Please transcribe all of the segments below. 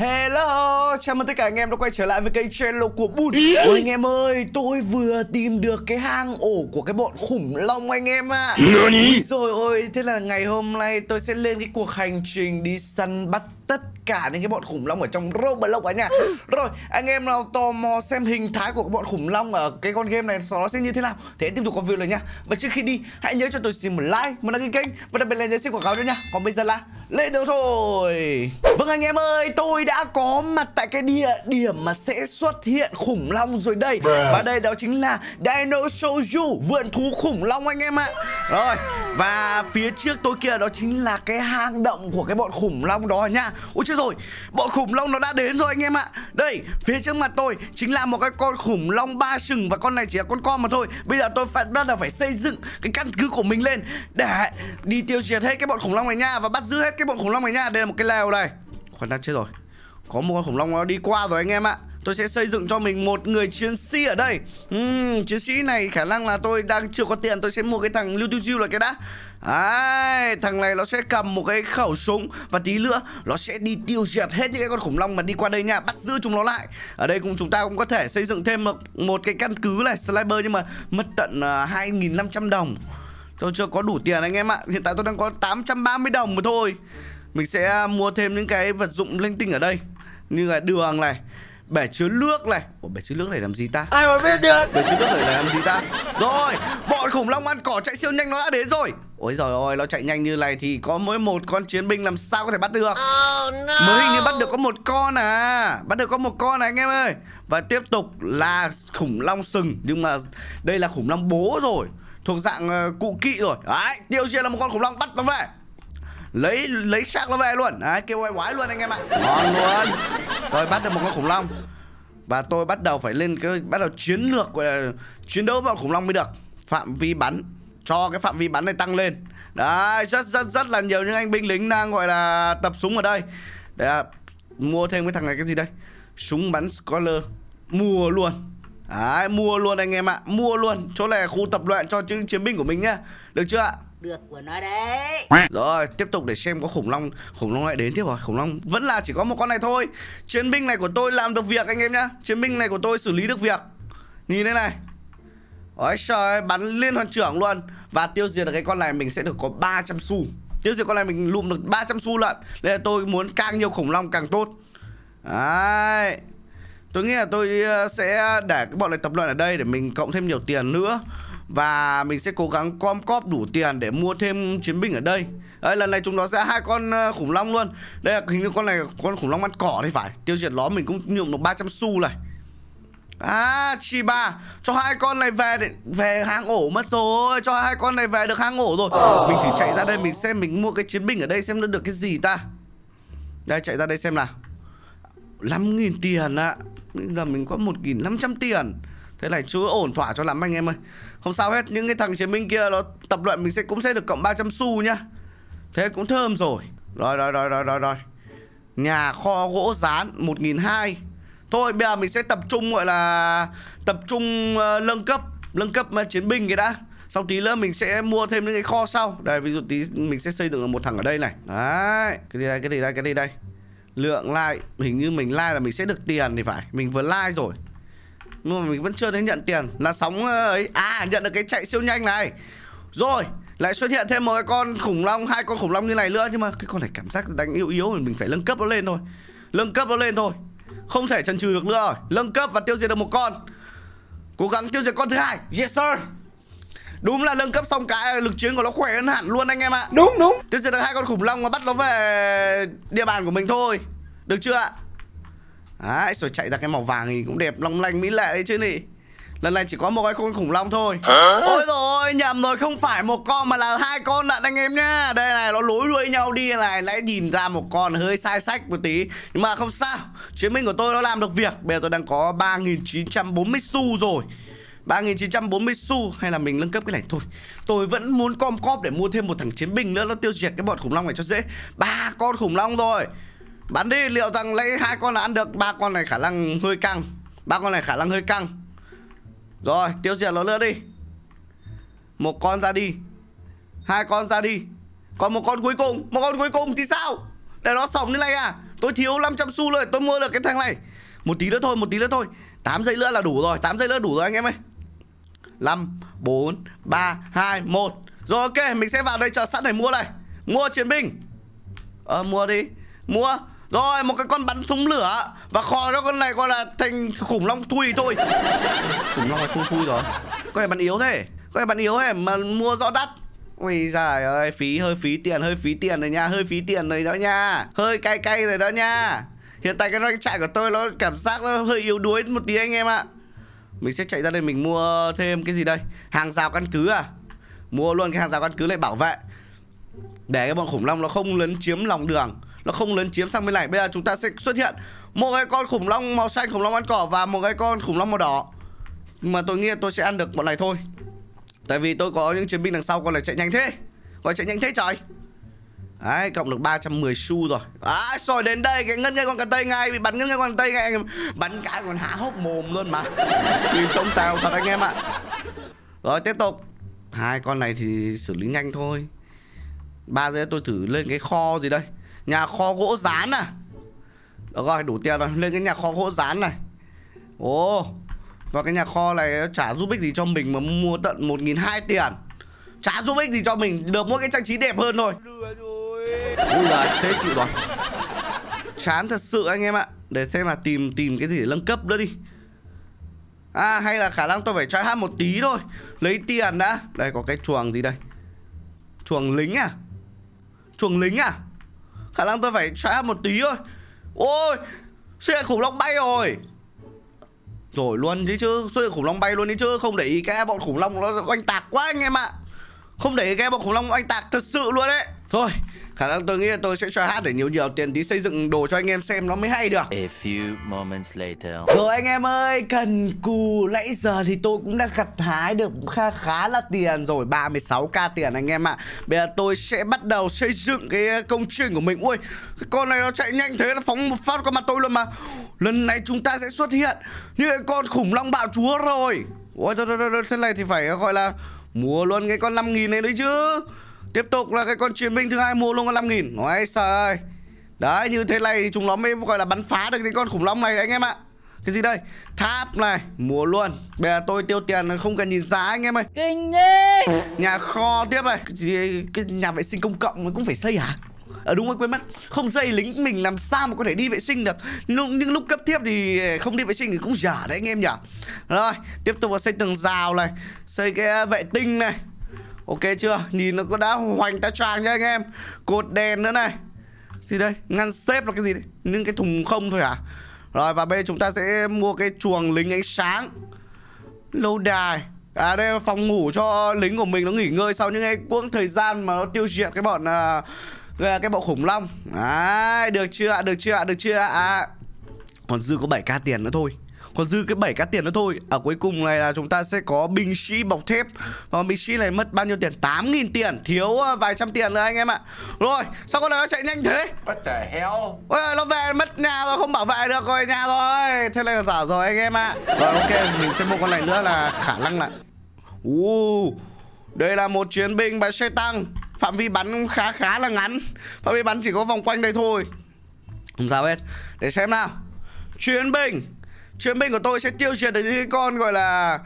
Hello, chào mừng tất cả anh em đã quay trở lại với kênh channel của Bun Ôi anh em ơi, tôi vừa tìm được cái hang ổ của cái bọn khủng long anh em ạ. À. Rồi ôi, thế là ngày hôm nay tôi sẽ lên cái cuộc hành trình đi săn bắt tất cả những cái bọn khủng long ở trong Roblox cả nhà Rồi, anh em nào tò mò xem hình thái của bọn khủng long ở cái con game này nó sẽ như thế nào Thì hãy tiếp tục có video này nha. Và trước khi đi, hãy nhớ cho tôi xin một like, một đăng ký kênh Và đặc biệt là nhớ xin quảng cáo cho nha. Còn bây giờ là lên đường thôi. Vâng anh em ơi, tôi đã có mặt tại cái địa điểm mà sẽ xuất hiện khủng long rồi đây. Và đây đó chính là Dino Shouju, vườn thú khủng long anh em ạ. Rồi, và phía trước tôi kia đó chính là cái hang động của cái bọn khủng long đó nha Ôi chết rồi, bọn khủng long nó đã đến rồi anh em ạ. Đây, phía trước mặt tôi chính là một cái con khủng long ba sừng Và con này chỉ là con con mà thôi. Bây giờ tôi phải bắt đầu phải xây dựng cái căn cứ của mình lên Để đi tiêu diệt hết cái bọn khủng long này nha Và bắt giữ hết cái bọn khủng long này nha. Đây là một cái lều này. Khoan đã chết rồi. Có một con khủng long nó đi qua rồi anh em ạ. Tôi sẽ xây dựng cho mình một người chiến sĩ ở đây. Uhm, Chiến sĩ này khả năng là tôi đang chưa có tiền Tôi sẽ mua cái thằng Lưu Tiêu Diêu là cái đã. Đấy, thằng này nó sẽ cầm một cái khẩu súng Và tí nữa nó sẽ đi tiêu diệt hết những cái con khủng long mà đi qua đây nha. Bắt giữ chúng nó lại. Ở đây cũng chúng ta cũng có thể xây dựng thêm một, một cái căn cứ này Sniper nhưng mà mất tận uh, à, 2.500 đồng. Tôi chưa có đủ tiền anh em ạ. Hiện tại tôi đang có 830 đồng mà thôi. Mình sẽ mua thêm những cái vật dụng linh tinh ở đây. Như là đường này bể chứa nước này. Ủa bể chứa nước này làm gì ta? Ai mà biết được Bể chứa nước này làm gì ta? Rồi bọn khủng long ăn cỏ chạy siêu nhanh nó đã đến rồi Ôi giời ơi nó chạy nhanh như này thì có mỗi một con chiến binh làm sao có thể bắt được? Oh, no. Mới hình như bắt được có một con à. Bắt được có một con này anh em ơi. Và tiếp tục là khủng long sừng. Nhưng mà đây là khủng long bố rồi. Thuộc dạng uh, cụ kỵ rồi. Đấy tiêu diệt là một con khủng long bắt nó về. Lấy lấy xác nó về luôn. Đấy kêu oai oái luôn anh em ạ. Ngon luôn. Rồi bắt được một con khủng long. Và tôi bắt đầu phải lên cái bắt đầu chiến lược gọi là chiến đấu với khủng long mới được. Phạm vi bắn cho cái phạm vi bắn này tăng lên. Đấy rất rất rất là nhiều những anh binh lính đang gọi là tập súng ở đây. Để mua thêm cái thằng này cái gì đây? Súng bắn scholar. Mua luôn. Đấy, mua luôn anh em ạ Mua luôn. Chỗ này là khu tập luyện cho những chiến binh của mình nhá. Được chưa ạ? Được của nó đấy. Rồi tiếp tục để xem có khủng long Khủng long lại đến tiếp rồi Khủng long vẫn là chỉ có một con này thôi. Chiến binh này của tôi làm được việc anh em nhá. Chiến binh này của tôi xử lý được việc. Nhìn đây này. Ôi trời bắn liên hoàn trưởng luôn và tiêu diệt được cái con này mình sẽ được có 300 xu. Tiêu diệt con này mình lụm được 300 xu lận. Nên là tôi muốn càng nhiều khủng long càng tốt. Đấy. Tôi nghĩ là tôi ờ, sẽ để cái bọn này tập luyện ở đây để mình cộng thêm nhiều tiền nữa. Và mình sẽ cố gắng com cóp đủ tiền để mua thêm chiến binh ở đây. Đấy, lần này chúng nó sẽ hai con ờ, khủng long luôn. Đây là hình như con này con khủng long ăn cỏ thì phải. Tiêu diệt nó, mình cũng nhuộm được 300 xu này. À chi ba Cho hai con này về để, về hang ổ mất rồi. Cho hai con này về được hang ổ rồi. Mình thử chạy ra đây mình xem mình mua cái chiến binh ở đây xem nó được cái gì ta. Đây chạy ra đây xem nào. 5.000 tiền ạ. À. Bây giờ mình có 1.500 tiền. Thế này chú ổn thỏa cho lắm anh em ơi. Không sao hết Những cái thằng chiến binh kia nó tập luyện mình sẽ cũng sẽ được cộng 300 xu nhá. Thế cũng thơm rồi. Rồi rồi rồi rồi rồi rồi. Nhà kho gỗ rán 1.200 Thôi bây giờ mình sẽ tập trung gọi là Tập trung uh, nâng cấp Nâng cấp uh, chiến binh cái đã. Xong tí nữa mình sẽ mua thêm những cái kho sau. Đây ví dụ tí mình sẽ xây dựng một thằng ở đây này. Đấy Cái gì đây cái gì đây cái gì đây? Lượng like Hình như mình like là mình sẽ được tiền thì phải. Mình vừa like rồi. Nhưng mà mình vẫn chưa thấy nhận tiền. Là sóng ờ, ấy. À nhận được cái chạy siêu nhanh này. Rồi lại xuất hiện thêm một cái con khủng long hai con khủng long như này nữa. Nhưng mà cái con này cảm giác đánh yếu yếu mình phải nâng cấp nó lên thôi. Nâng cấp nó lên thôi không thể chần chừ được nữa rồi. Nâng cấp và tiêu diệt được một con. Cố gắng tiêu diệt con thứ hai. Yes sir. Đúng là nâng cấp xong cái lực chiến của nó khỏe hơn hẳn luôn anh em ạ. Đúng đúng. Tiêu diệt được hai con khủng long mà bắt nó về địa bàn của mình thôi. Được chưa ạ? Đấy rồi chạy ra cái màu vàng thì cũng đẹp long lanh mỹ lệ đấy chứ nị. Lần này chỉ có một cái con khủng long thôi. Hả? Ôi rồi nhầm rồi, không phải một con mà là hai con lận anh em nhá. Đây này, nó lối đuôi nhau đi này Lại nhìn ra một con hơi sai sách một tí. Nhưng mà không sao, Chiến binh của tôi nó làm được việc. Bây giờ tôi đang có 3.940 xu rồi. 3.940 xu Hay là mình nâng cấp cái này thôi. Tôi vẫn muốn com cóp để mua thêm một thằng chiến binh nữa, Nó tiêu diệt cái bọn khủng long này cho dễ. Ba con khủng long rồi. Bắn đi, liệu rằng lấy hai con là ăn được? Ba con này khả năng hơi căng. Ba con này khả năng hơi căng. Rồi, tiêu diệt nó nữa đi. Một con ra đi. Hai con ra đi. Còn một con cuối cùng. Một con cuối cùng thì sao? Để nó sống như này à. Tôi thiếu 500 xu rồi Tôi mua được cái thằng này. Một tí nữa thôi Một tí nữa thôi. 8 giây nữa là đủ rồi 8 giây nữa đủ rồi anh em ơi. 5 4 3 2 1 Rồi ok Mình sẽ vào đây chờ sẵn để mua này. Mua chiến binh. Ờ mua đi. Mua. Rồi một cái con bắn súng lửa Và kho cho con này gọi là thành khủng long thui thôi. Khủng long là thui thui rồi. Con này bắn yếu thế con bạn bắn yếu ấy mà mua rõ đắt. Ui giời ơi, phí, hơi phí tiền, hơi phí tiền rồi nha, Hơi phí tiền rồi đó nha. Hơi cay cay rồi đó nha. Hiện tại cái rank chạy của tôi nó cảm giác nó hơi yếu đuối một tí anh em ạ. Mình sẽ chạy ra đây mình mua thêm cái gì đây? Hàng rào căn cứ à? Mua luôn cái hàng rào căn cứ này bảo vệ. Để cái bọn khủng long nó không lấn chiếm lòng đường, nó không lấn chiếm sang bên này. Bây giờ chúng ta sẽ xuất hiện một cái con khủng long màu xanh, khủng long ăn cỏ và một cái con khủng long màu đỏ. Mà tôi nghĩ tôi sẽ ăn được bọn này thôi tại vì tôi có những chiến binh đằng sau con này chạy nhanh thế. Con chạy nhanh thế trời. Đấy, cộng được 310 xu rồi. À, rồi đến đây, cái ngân ngay con cần tây ngay Bị bắn ngân ngay con tây ngay Bắn cái còn há hốc mồm luôn mà. Nhìn trông tèo thật anh em ạ. Rồi, tiếp tục. Hai con này thì xử lý nhanh thôi. Ba giây tôi thử lên cái kho gì đây? Nhà kho gỗ rán à. Được rồi đủ tiền rồi. Lên cái nhà kho gỗ rán này. Ồ. Và cái nhà kho này chả giúp ích gì cho mình Mà mua tận 1.200 tiền. Chả giúp ích gì cho mình Được mua cái trang trí đẹp hơn thôi. Ui giời thế chịu rồi Chán thật sự anh em ạ. Để xem mà tìm tìm cái gì để nâng cấp nữa đi. À hay là khả năng tôi phải try hát một tí thôi. Lấy tiền đã. Đây có cái chuồng gì đây? Chuồng lính à? Chuồng lính à? Khả năng tôi phải try một tí thôi. Ôi hiện khủng long bay rồi rồi luôn chứ chứ Xuất hiện khủng long bay luôn đi chứ, Không để ý cái bọn khủng long nó oanh tạc quá anh em ạ. Không để ý cái bọn khủng long oanh tạc thật sự luôn đấy Thôi Khả năng tôi nghĩ là tôi sẽ cho hát để nhiều nhiều tiền tí xây dựng đồ cho anh em xem nó mới hay được. A few moments later. Rồi anh em ơi, cần cù nãy giờ thì tôi cũng đã gặt hái được khá khá là tiền rồi 36k tiền anh em ạ. À. Bây giờ tôi sẽ bắt đầu xây dựng cái công trình của mình. Ui, cái con này nó chạy nhanh thế nó phóng một phát qua mặt tôi luôn mà. Lần này chúng ta sẽ xuất hiện như cái con khủng long bạo chúa rồi. Ôi, thôi, thôi, thôi, thế này thì phải gọi là mua luôn cái con 5.000 này đấy chứ Tiếp tục là cái con chiến binh thứ hai mua luôn con 5000 Ôi trời ơi. Đấy như thế này thì chúng nó mới gọi là bắn phá được cái con khủng long này đấy anh em ạ. Cái gì đây? Tháp này, mua luôn. Bây giờ tôi tiêu tiền không cần nhìn giá anh em ơi. Kinh đi Nhà kho tiếp này. Cái, gì, cái nhà vệ sinh công cộng cũng phải xây hả? Ờ đúng rồi quên mất. Không dây lính mình làm sao mà có thể đi vệ sinh được. Nhưng, nhưng lúc cấp tiếp thì không đi vệ sinh thì cũng dở đấy anh em nhỉ? Rồi tiếp tục là xây tường rào này Xây cái vệ tinh này Ok chưa? Nhìn nó có đã hoành ta trang nha anh em. Cột đèn nữa này. Gì đây? Ngăn xếp là cái gì đấy? Những cái thùng không thôi à? Rồi và bây giờ chúng ta sẽ mua cái chuồng lính ánh sáng. Lâu đài. À đây là phòng ngủ cho lính của mình nó nghỉ ngơi sau những cái quãng thời gian mà nó tiêu diệt cái bọn uh, cái bọn khủng long. À, được chưa ạ? Được chưa ạ? Được chưa ạ? À, còn dư có 7k tiền nữa thôi còn dư cái 7 cá tiền nữa thôi. Ở cuối cùng này là chúng ta sẽ có binh sĩ bọc thép. Và binh sĩ này mất bao nhiêu tiền? 8.000 tiền. Thiếu ờ, vài trăm tiền nữa anh em ạ. Rồi sao con này nó chạy nhanh thế? What the hell? Ôi, Nó về mất nhà rồi không bảo vệ được rồi nhà rồi. Thế này là giả rồi anh em ạ. Rồi ok mình sẽ mua con này nữa là khả năng là uh, Đây là một chiến binh bắn xe tăng. Phạm vi bắn khá khá là ngắn. Phạm vi bắn chỉ có vòng quanh đây thôi. Không sao hết. Để xem nào. Chiến binh Chiến binh của tôi sẽ tiêu diệt được những con gọi là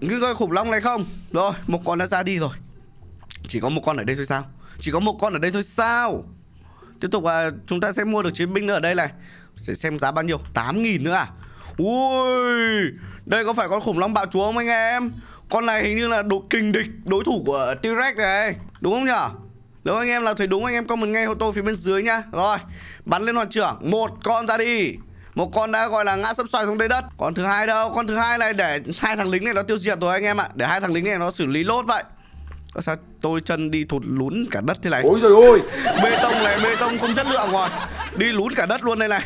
Những con khủng long này không? Rồi một con đã ra đi rồi. Chỉ có một con ở đây thôi sao? Chỉ có một con ở đây thôi sao? Tiếp tục à, chúng ta sẽ mua được chiến binh nữa ở đây này. Sẽ xem giá bao nhiêu? 8.000 nữa à? Ui Đây có phải con khủng long bạo chúa không anh em? Con này hình như là đối kình địch Đối thủ của T-Rex này. Đúng không nhở? Nếu anh em là thấy đúng anh em comment ngay hộ tôi phía bên dưới nhá Rồi Bắn lên hoàn trưởng. Một con ra đi một con đã gọi là ngã sấp xoài xuống dưới đất. Con thứ hai đâu? Con thứ hai này để hai thằng lính này nó tiêu diệt rồi anh em ạ. Để hai thằng lính này nó xử lý lốt vậy. Sao tôi chân đi thụt lún cả đất thế này? Ôi rồi ôi. Bê tông này bê tông không chất lượng rồi. Đi lún cả đất luôn đây này.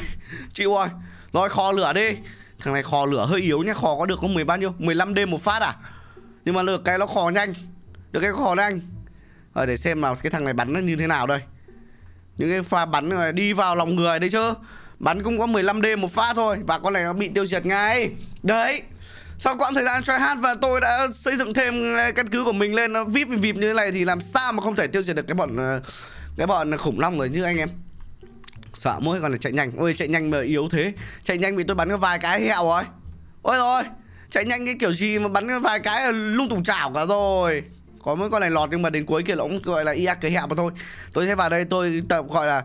Chịu rồi Rồi kho lửa đi. Thằng này kho lửa hơi yếu nhá Kho có được có 10 bao nhiêu? 15 đêm một phát à? Nhưng mà được cái nó kho nhanh. Được cái kho nhanh. Rồi để xem nào cái thằng này bắn nó như thế nào đây. Những cái pha bắn này đi vào lòng người đấy chứ Bắn cũng có 15 đêm một phát thôi, Và con này nó bị tiêu diệt ngay. Đấy, sau quãng thời gian try hát và tôi đã xây dựng thêm ờ, căn cứ của mình lên, nó vip vip như thế này thì làm sao mà không thể tiêu diệt được cái bọn ờ, cái bọn khủng long rồi như anh em. Sợ mỗi còn là chạy nhanh. Ôi, chạy nhanh mà yếu thế. Chạy nhanh bị tôi bắn cái vài cái hẹo rồi. Ôi rồi Chạy nhanh cái kiểu gì mà bắn vài cái lung tung chảo cả rồi. Có mấy con này lọt nhưng mà đến cuối kia nó cũng gọi là ia cái hẹo mà thôi. Tôi sẽ vào đây, tôi tập gọi là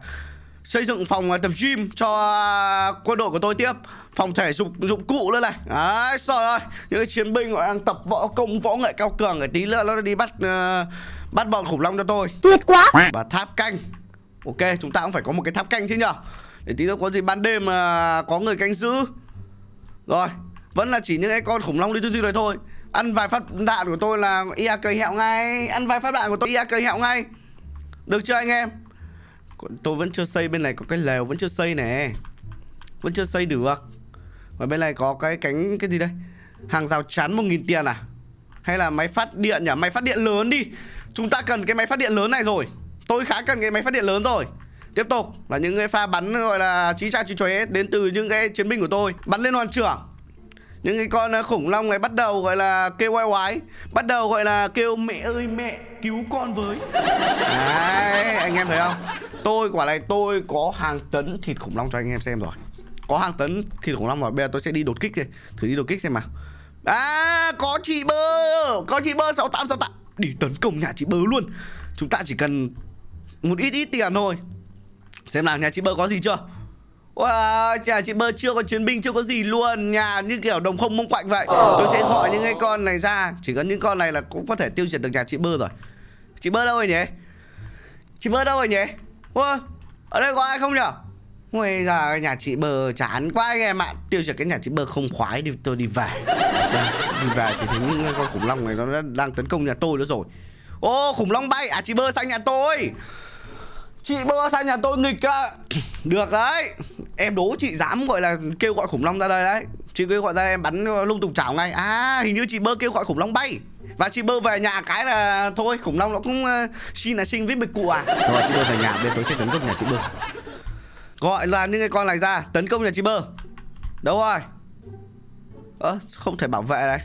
Xây dựng phòng à, tập gym cho à, quân đội của tôi tiếp. Phòng thể dục dụng cụ nữa này. Đấy trời ơi Những cái chiến binh gọi đang tập võ công võ nghệ cao cường Để tí nữa nó đi bắt uh, Bắt bọn khủng long cho tôi. Tuyệt quá. Và tháp canh. Ok chúng ta cũng phải có một cái tháp canh chứ nhở để tí nữa có gì ban đêm mà có người canh giữ. Rồi vẫn là chỉ những cái con khủng long đi tư duy rồi thôi. Ăn vài phát đạn của tôi là ia cây hẹo ngay. Ăn vài phát đạn của tôi ia cây hẹo ngay. Được chưa anh em tôi vẫn chưa xây bên này có cái lều, vẫn chưa xây nè. Vẫn chưa xây được. Và bên này có cái cánh, cái gì đây? Hàng rào chắn một nghìn tiền à? Hay là máy phát điện nhỉ? Máy phát điện lớn đi. Chúng ta cần cái máy phát điện lớn này rồi. Tôi khá cần cái máy phát điện lớn rồi. Tiếp tục. Là những cái pha bắn gọi là trí cha trí chóe đến từ những cái chiến binh của tôi. Bắn lên hoàn trưởng những cái con à, khủng long này bắt đầu gọi là kêu oai oái, bắt đầu gọi là kêu mẹ ơi, mẹ cứu con với. Đấy, anh em thấy không? Tôi, quả này tôi có hàng tấn thịt khủng long cho anh em xem rồi. Có hàng tấn thịt khủng long rồi, bây giờ tôi sẽ đi đột kích đi thử đi đột kích xem nào. À có chị bơ, có chị bơ, sáu tám sáu tám. Đi tấn công nhà chị bơ luôn. Chúng ta chỉ cần một ít ít tiền thôi. Xem nào, nhà chị bơ có gì chưa? Wow, nhà chị bơ chưa có chiến binh chưa có gì luôn Nhà như kiểu đồng không mông quạnh vậy. Tôi sẽ gọi những cái con này ra. Chỉ có những con này là cũng có thể tiêu diệt được nhà chị bơ rồi. Chị bơ đâu rồi nhỉ? Chị bơ đâu rồi nhỉ? Wow, Ở đây có ai không nhở? Ôi giời nhà chị bơ chán quá anh em ạ. Tiêu diệt cái nhà chị bơ không khoái đi tôi đi về. Đi về thì thấy những con khủng long này nó đang tấn công nhà tôi nữa rồi. Ô khủng long bay. À chị bơ sang nhà tôi Chị bơ sang nhà tôi nghịch ạ. Được đấy. Em đố chị dám gọi là kêu gọi khủng long ra đây đấy. Chị kêu gọi ra em bắn lung tung chảo ngay. À hình như chị bơ kêu gọi khủng long bay. Và chị bơ về nhà cái là Thôi khủng long nó cũng uh, xin là sinh với bịch cụ à. Rồi chị bơ về nhà Bên tôi sẽ tấn công nhà chị bơ. Gọi là những cái con này ra Tấn công nhà chị bơ. Đâu rồi? Ơ à, không thể bảo vệ này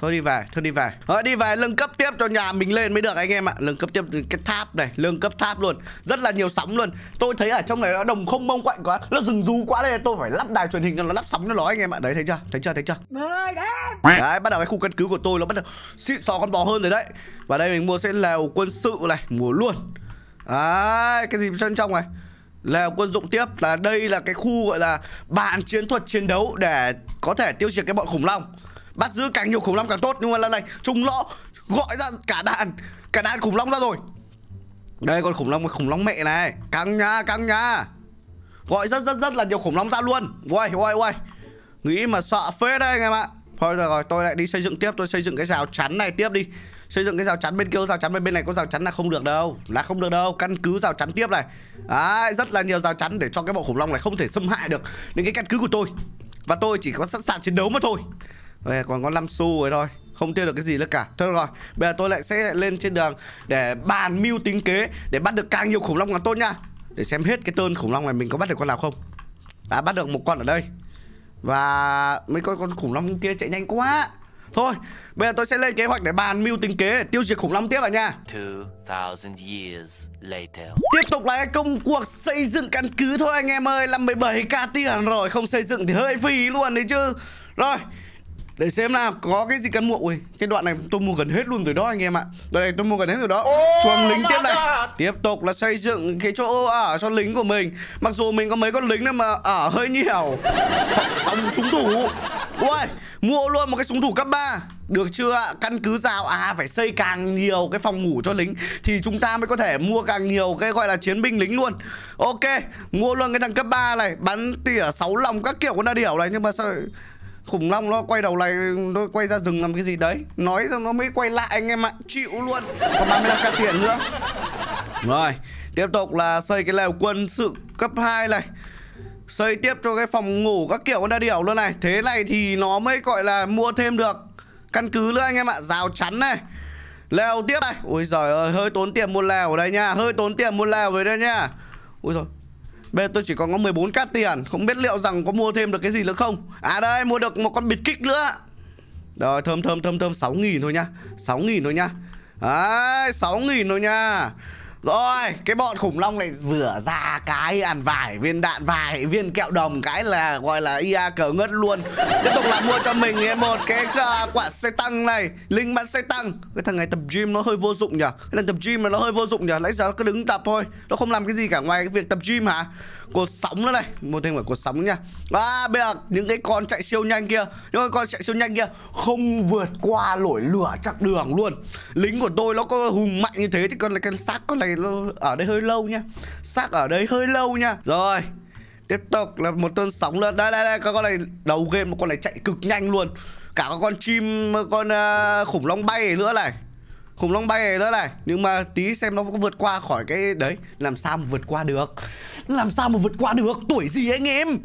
Thôi đi về, thôi đi về. Thôi đi về nâng cấp tiếp cho nhà mình lên mới được anh em ạ. Nâng cấp tiếp cái tháp này, nâng cấp tháp luôn. Rất là nhiều sóng luôn. Tôi thấy ở trong này nó đồng không mông quạnh quá Nó rừng rú quá đây tôi phải lắp đài truyền hình cho nó lắp sóng cho nó anh em ạ. Đấy thấy chưa, thấy chưa, thấy chưa? Đấy, bắt đầu cái khu căn cứ của tôi nó bắt đầu xịn sò con bò hơn rồi đấy. Và đây mình mua sẽ lều quân sự này, mua luôn. Đấy, cái gì bên trong này? Lều quân dụng tiếp là đây là cái khu gọi là bạn chiến thuật chiến đấu để có thể tiêu diệt cái bọn khủng long bắt giữ càng nhiều khủng long càng tốt. Nhưng mà lần này chúng lõ gọi ra cả đàn cả đàn khủng long ra rồi. Đây con khủng long khủng long mẹ này. Căng nha căng nha. Gọi rất rất rất là nhiều khủng long ra luôn. Uầy uầy uầy. Nghĩ mà sợ phết đây anh em ạ. Thôi rồi, rồi tôi lại đi xây dựng tiếp. Tôi xây dựng cái rào chắn này tiếp đi. Xây dựng cái rào chắn bên kia rào chắn bên bên này có rào chắn là không được đâu. Là không được đâu căn cứ rào chắn tiếp này. Đấy rất là nhiều rào chắn để cho cái bộ khủng long này không thể xâm hại được đến cái căn cứ của tôi. Và tôi chỉ có sẵn sàng chiến đấu mà thôi. Bây còn có 5 xu rồi thôi. Không tiêu được cái gì nữa cả. Thôi rồi. Bây giờ tôi lại sẽ lên trên đường Để bàn mưu tính kế Để bắt được càng nhiều khủng long càng tốt nha. Để xem hết cái tên khủng long này mình có bắt được con nào không. Đã bắt được một con ở đây. Và mấy con con khủng long kia chạy nhanh quá. Thôi Bây giờ tôi sẽ lên kế hoạch để bàn mưu tính kế Tiêu diệt khủng long tiếp vào nha. 2000 years later. Tiếp tục là cái công cuộc xây dựng căn cứ thôi anh em ơi. Là 17k tiền rồi Không xây dựng thì hơi phí luôn đấy chứ. Rồi để xem nào có cái gì cần mua? Ui cái đoạn này tôi mua gần hết luôn rồi đó anh em ạ. Đoạn này tôi mua gần hết rồi đó. Oh chuồng lính tiếp này. tiếp tục là xây dựng cái chỗ ở cho lính của mình. Mặc dù mình có mấy con lính mà ở hơi nhiều. Sóng súng thủ. Ui mua luôn một cái súng thủ cấp 3 được chưa ạ? Căn cứ rào À phải xây càng nhiều cái phòng ngủ cho lính Thì chúng ta mới có thể mua càng nhiều cái gọi là chiến binh lính luôn. Ok Mua luôn cái thằng cấp 3 này. Bắn tỉa 6 lòng các kiểu con đa điểu này. Nhưng mà sao khủng long nó quay đầu lại, nó quay ra rừng làm cái gì đấy. Nói xong nó mới quay lại anh em ạ. Chịu luôn. Còn 35 k tiền nữa. Rồi, tiếp tục là xây cái lều quân sự cấp 2 này. Xây tiếp cho cái phòng ngủ các kiểu con đa điểu luôn này. Thế này thì nó mới gọi là mua thêm được căn cứ nữa anh em ạ. Rào chắn này. Lều tiếp này. Ui giời ơi, hơi tốn tiền mua lều ở đây nha. Hơi tốn tiền mua lều ở đây nha. Ui rồi Bây giờ tôi chỉ còn có 14k tiền. Không biết liệu rằng có mua thêm được cái gì nữa không? À đây, mua được một con bịt kích nữa. Rồi, thơm thơm thơm thơm. 6.000 thôi nha. 6.000 thôi nha. Đấy 6.000 thôi nha. Rồi, cái bọn khủng long này vừa ra cái ăn vài viên đạn vài viên kẹo đồng cái là gọi là ia cờ ngất luôn. Tiếp tục là mua cho mình một cái uh, quả xe tăng này, linh bắn xe tăng. Cái thằng này tập gym nó hơi vô dụng nhỉ? Cái thằng tập gym này nó hơi vô dụng nhỉ? Lấy giờ nó cứ đứng tập thôi. Nó không làm cái gì cả ngoài cái việc tập gym hả? Cột sóng nữa này, mua thêm cả cột sóng nha. À, bây giờ những cái con chạy siêu nhanh kia, những cái con chạy siêu nhanh kia không vượt qua nổi lửa chắc đường luôn. Lính của tôi nó có hùng mạnh như thế thì con này cái xác con này nó ở đây hơi lâu nha. Xác ở đây hơi lâu nha. Rồi tiếp tục là một cơn sóng nữa đây đây đây các con này đầu game một con này chạy cực nhanh luôn. Cả các con chim con uh, khủng long bay nữa này. Khủng long bay này nữa này. Nhưng mà tí xem nó có vượt qua khỏi cái đấy làm sao mà vượt qua được? Làm sao mà vượt qua được? Tuổi gì anh em?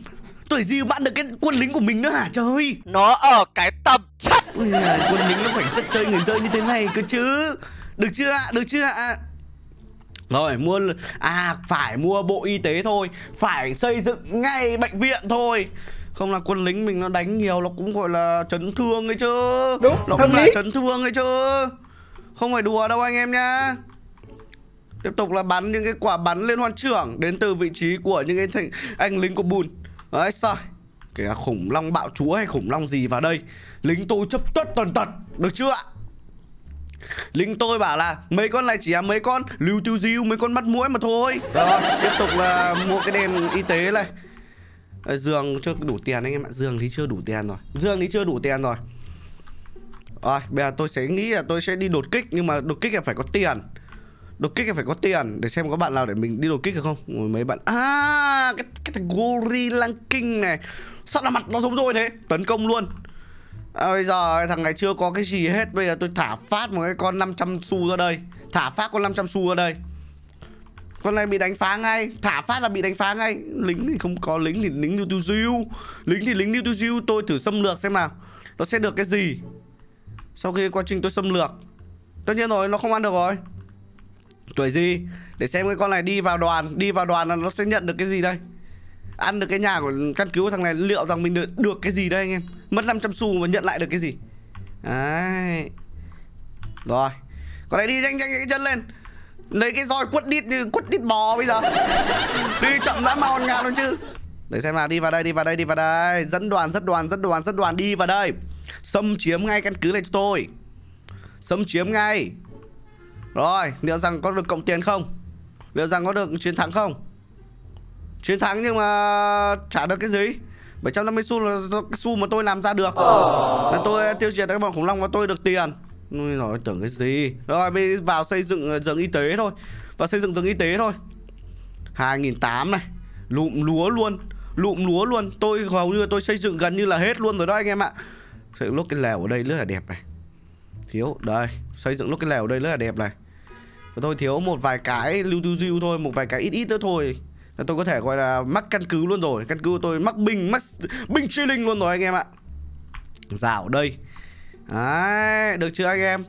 Tuổi gì bạn được cái quân lính của mình nữa hả? Trời. Nó ở cái tầm chất. Quân lính nó phải chất chơi người rơi như thế này cơ chứ. Được chưa ạ? Được chưa ạ rồi mua à phải mua bộ y tế thôi. Phải xây dựng ngay bệnh viện thôi. Không là quân lính mình nó đánh nhiều nó cũng gọi là chấn thương ấy chứ. Đúng, nó cũng là lý. chấn thương ấy chứ. Không phải đùa đâu anh em nhá. Tiếp tục là bắn những cái quả bắn lên hoan trưởng đến từ vị trí của những cái thành anh lính của bùn. Đấy sao kể cả khủng long bạo chúa hay khủng long gì vào đây? Lính tôi chấp tất tần tật được chưa ạ Lính tôi bảo là mấy con này chỉ là mấy con lưu tiêu diêu mấy con mắt mũi mà thôi. Rồi tiếp tục là mua cái đèn y tế này. Ờ, giường chưa đủ tiền anh em ạ. Giường thì chưa đủ tiền rồi. Giường thì chưa đủ tiền rồi. Rồi bây giờ tôi sẽ nghĩ là tôi sẽ đi đột kích nhưng mà đột kích là phải có tiền. Đột kích là phải có tiền. Để xem có bạn nào để mình đi đột kích được không? Mấy bạn. À cái cái thằng gorilla king này. Sao là mặt nó giống tôi thế? Tấn công luôn à, bây giờ thằng này chưa có cái gì hết. Bây giờ tôi thả phát một cái con 500 xu ra đây. Thả phát con 500 xu ra đây. Con này bị đánh phá ngay. Thả phát là bị đánh phá ngay. Lính thì không có lính thì lính New tiêu lính thì lính New tiêu tôi thử xâm lược xem nào. Nó sẽ được cái gì? Sau khi quá trình tôi xâm lược. Tất nhiên rồi nó không ăn được rồi. Tuổi gì? Để xem cái con này đi vào đoàn. Đi vào đoàn là nó sẽ nhận được cái gì đây? Ăn được cái nhà của căn cứ của thằng này liệu rằng mình được, được cái gì đây anh em? Mất 500 xu mà nhận lại được cái gì? Đấy. Rồi. Con này đi nhanh nhanh cái chân lên. Lấy cái roi quất đít như quất đít bò bây giờ. Đi chậm dã mau ngàn luôn chứ. Để xem nào, đi vào đây, đi vào đây, đi vào đây. Dẫn đoàn dẫn đoàn dẫn đoàn dẫn đoàn, đi vào đây. Xâm chiếm ngay căn cứ này cho tôi. Xâm chiếm ngay. Rồi, liệu rằng có được cộng tiền không? Liệu rằng có được chiến thắng không? Chiến thắng nhưng mà trả được cái gì. 750 xu là cái xu mà tôi làm ra được. Là tôi tiêu diệt cái bọn khủng long và tôi được tiền. Ui rồi tưởng cái gì? Rồi giờ vào xây dựng rừng y tế thôi. Vào xây dựng rừng y tế thôi. 2008 này. Lụm lúa luôn. Lụm lúa luôn. Tôi hầu như tôi xây dựng gần như là hết luôn rồi đó anh em ạ. Xây dựng lúc cái lèo ở đây rất là đẹp này. Thiếu Đây. Xây dựng lúc cái lèo ở đây rất là đẹp này. Và tôi thiếu một vài cái lưu tiêu diêu thôi Một vài cái ít ít nữa thôi tôi có thể gọi là mắc căn cứ luôn rồi. Căn cứ tôi mắc binh Mắc binh truy linh luôn rồi anh em ạ. Rào đây. Đấy, được chưa anh em?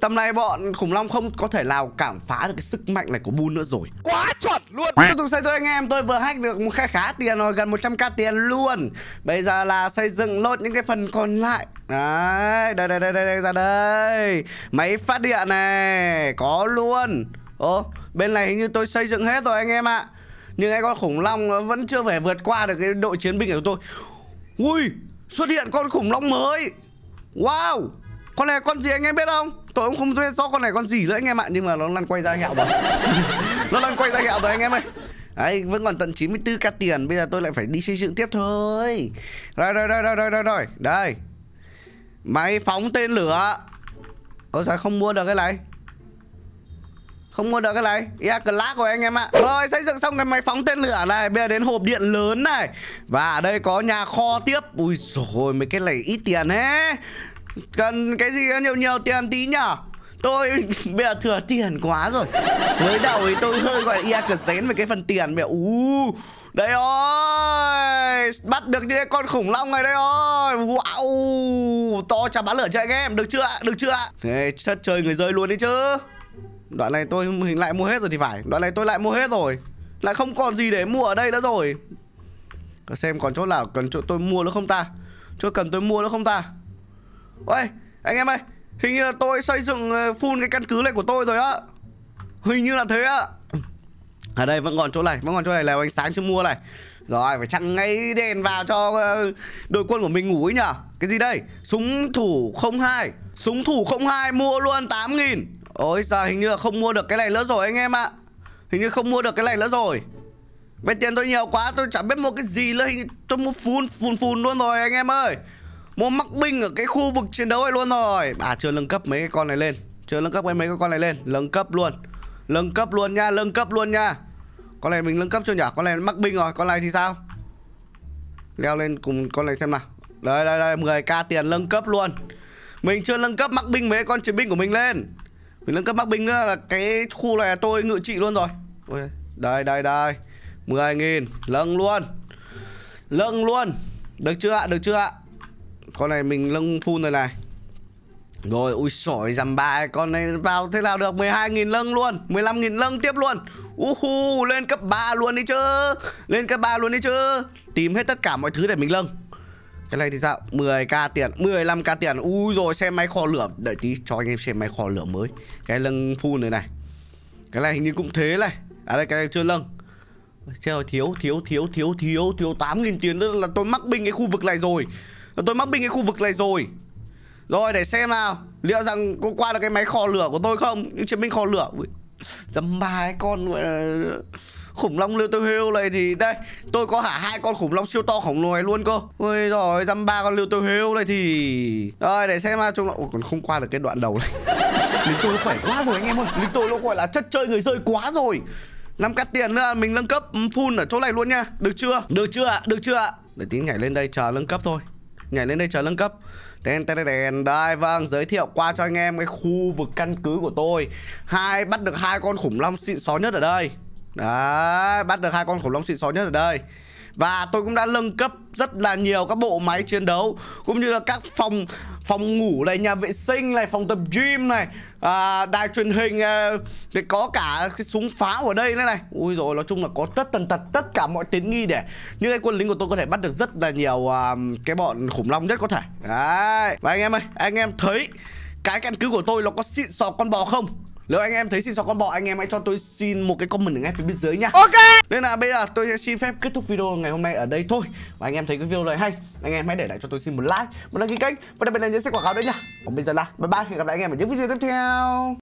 Tầm này bọn khủng long không có thể nào cảm phá được cái sức mạnh này của Bun nữa rồi. Quá chuẩn luôn. Tiếp tục xây thôi anh em, tôi vừa hack được một khá khá tiền rồi, gần 100k tiền luôn. Bây giờ là xây dựng lốt những cái phần còn lại. Đấy, đây đây đây đây, đây ra đây. Máy phát điện này, có luôn. Ồ, bên này hình như tôi xây dựng hết rồi anh em ạ nhưng cái con khủng long nó vẫn chưa thể vượt qua được cái đội chiến binh của tôi. Ui, xuất hiện con khủng long mới. Wow. Con này con gì anh em biết không? Tôi cũng không biết rõ con này con gì nữa anh em ạ Nhưng mà nó đang quay ra gạo rồi. Nó đang quay ra gạo rồi anh em ơi. Đấy, vẫn còn tận 94k tiền Bây giờ tôi lại phải đi xây dựng tiếp thôi. Rồi, rồi, rồi, rồi, rồi, rồi, rồi. Đây. Máy phóng tên lửa. Ôi sao không mua được cái này không mua được cái này. Yeah, class của anh em ạ. Rồi xây dựng xong cái máy phóng tên lửa này Bây giờ đến hộp điện lớn này. Và ở đây có nhà kho tiếp. Ui rồi mấy cái này ít tiền thế. Cần cái gì nhiều nhiều tiền tí nhở? Tôi bây giờ thừa tiền quá rồi. Mới đầu thì tôi hơi gọi là ia cờ xén về cái phần tiền. Mẹ u Đây ơi Bắt được những con khủng long này đây ơi Wow To chả bán lửa cho anh em. Được chưa ạ? Được chưa ạ? Thế chất chơi người rơi luôn đấy chứ. Đoạn này tôi hình lại mua hết rồi thì phải. Đoạn này tôi lại mua hết rồi. Lại không còn gì để mua ở đây nữa rồi. Xem còn chỗ nào cần chỗ tôi mua nữa không ta? Chỗ cần tôi mua nữa không ta? Ôi, anh em ơi, Hình như là tôi xây dựng ờ, full cái căn cứ này của tôi rồi á. Hình như là thế á. Ở đây vẫn còn chỗ này, Vẫn còn chỗ này là ánh sáng chưa mua này. Rồi, phải chăng ngay đèn vào cho ờ, đội quân của mình ngủ ấy nhở. Cái gì đây? Súng thủ 02 Súng thủ 02 mua luôn 8 nghìn. Ôi giờ hình như là không mua được cái này nữa rồi anh em ạ. Hình như không mua được cái này nữa rồi. Bây tiền tôi nhiều quá, tôi chẳng biết mua cái gì nữa. Hình như Tôi mua phun phun phun luôn rồi anh em ơi. Mua mắc binh ở cái khu vực chiến đấu này luôn rồi. À chưa nâng cấp mấy cái con này lên. Chưa nâng cấp mấy cái con này lên. Nâng cấp luôn. Nâng cấp luôn nha, Nâng cấp luôn nha. Con này mình nâng cấp chưa nhỉ? Con này mắc binh rồi, Con này thì sao? Leo lên cùng con này xem nào. Đây đây đây 10k tiền nâng cấp luôn. Mình chưa nâng cấp mắc binh mấy con chiến binh của mình lên. Mình nâng cấp mắc binh nữa là cái khu này tôi ngự trị luôn rồi. Ôi, Đây đây đây. 10 nghìn. Lâng luôn. Lâng luôn. Được chưa ạ? Được chưa ạ? Con này mình lâng full rồi này. Rồi ui sỏi dằm bài con này vào thế nào được? 12 nghìn lâng luôn. 15 nghìn lâng tiếp luôn. Uhu lên cấp 3 luôn đi chứ. Lên cấp 3 luôn đi chứ. Tìm hết tất cả mọi thứ để mình lâng. Cái này thì sao 10k tiền 15k tiền. Ui rồi xem máy kho lửa. Đợi tí, cho anh em xem máy kho lửa mới. Cái lưng full này này. Cái này hình như cũng thế này. À đây, cái này chưa lưng Chết thiếu thiếu thiếu thiếu thiếu thiếu 8.000 tiền. Nữa là tôi mắc binh cái khu vực này rồi. Tôi mắc binh cái khu vực này rồi. Rồi, để xem nào. Liệu rằng có qua được cái máy kho lửa của tôi không? Những chiến binh kho lửa. Dăm ba cái con, gọi là khủng long Little Hill này thì đây tôi có hả hai con khủng long siêu to khổng lồ này luôn cơ. Ôi rồi dăm ba con Little Hill này thì rồi để xem mà chúng nó Ủa, còn không qua được cái đoạn đầu này. Lính tôi nó khỏe quá rồi anh em ơi. Lính tôi nó gọi là chất chơi người rơi quá rồi. Năm cắt tiền nữa mình nâng cấp full ở chỗ này luôn nha. Được chưa? Được chưa ạ? Được chưa ạ? Để tí nhảy lên đây chờ nâng cấp thôi. Nhảy lên đây chờ nâng cấp. Đèn đèn đèn đây vâng giới thiệu qua cho anh em cái khu vực căn cứ của tôi. Hai bắt được hai con khủng long xịn xó nhất ở đây đấy bắt được hai con khủng long xịn xó nhất ở đây. Và tôi cũng đã nâng cấp rất là nhiều các bộ máy chiến đấu Cũng như là các phòng phòng ngủ này, nhà vệ sinh này, phòng tập gym này. À, Đài truyền hình à, để có cả cái súng pháo ở đây nữa này. Ui rồi nói chung là có tất tần tật tất cả mọi tiến nghi để Những cái quân lính của tôi có thể bắt được rất là nhiều à, cái bọn khủng long nhất có thể. Đấy. Và anh em ơi, anh em thấy cái căn cứ của tôi nó có xịn sò con bò không? Nếu anh em thấy xin xỏ con bò anh em hãy cho tôi xin một cái comment ở ngay phía bên dưới nha Ok. Nên là bây giờ tôi sẽ xin phép kết thúc video ngày hôm nay ở đây thôi. Và anh em thấy cái video này hay Anh em hãy để lại cho tôi xin một like, một đăng ký kênh. Và đặc biệt là nhấn sẽ quảng cáo đấy nha Còn bây giờ là bye bye Hẹn gặp lại anh em ở những video tiếp theo